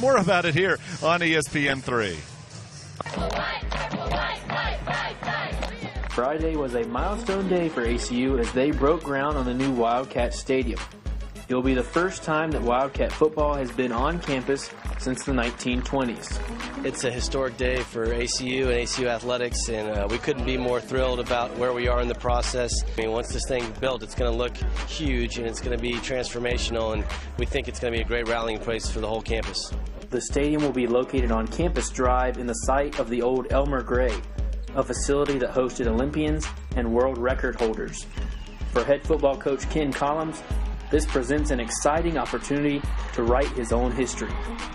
More about it here on E ESPN3. Friday was a milestone day for ACU as they broke ground on the new Wildcat Stadium. It will be the first time that Wildcat football has been on campus since the 1920s. It's a historic day for ACU and ACU athletics, and uh, we couldn't be more thrilled about where we are in the process. I mean, once this thing built, it's going to look huge and it's going to be transformational, and we think it's going to be a great rallying place for the whole campus. The stadium will be located on Campus Drive in the site of the old Elmer Gray, a facility that hosted Olympians and world record holders. For head football coach Ken Collums, this presents an exciting opportunity to write his own history.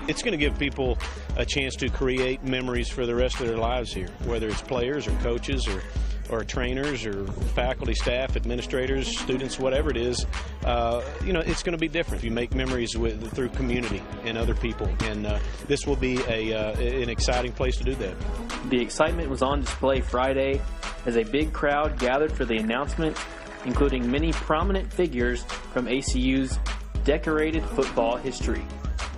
It's going to give people a chance to create memories for the rest of their lives here, whether it's players or coaches or, or trainers or faculty, staff, administrators, students, whatever it is. Uh, you know, it's going to be different. You make memories with through community and other people, and uh, this will be a uh, an exciting place to do that. The excitement was on display Friday as a big crowd gathered for the announcement, including many prominent figures from ACU's decorated football history.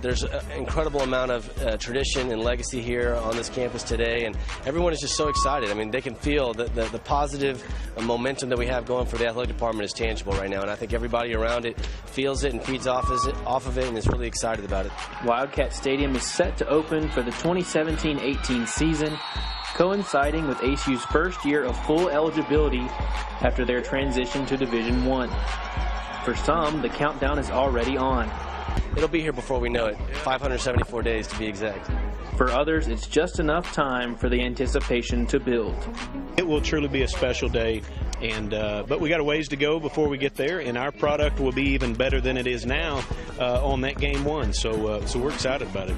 There's an incredible amount of uh, tradition and legacy here on this campus today, and everyone is just so excited. I mean, they can feel that the, the positive momentum that we have going for the athletic department is tangible right now, and I think everybody around it feels it and feeds off, of it, off of it and is really excited about it. Wildcat Stadium is set to open for the 2017-18 season, coinciding with ACU's first year of full eligibility after their transition to Division One. For some, the countdown is already on. It'll be here before we know it. 574 days to be exact. For others, it's just enough time for the anticipation to build. It will truly be a special day, and uh, but we got a ways to go before we get there, and our product will be even better than it is now uh, on that game one. So, uh, so we're excited about it.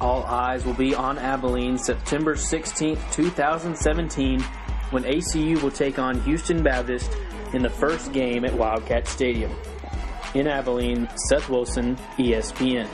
All eyes will be on Abilene September 16th, 2017, when ACU will take on Houston Baptist in the first game at Wildcat Stadium. In Abilene, Seth Wilson, ESPN.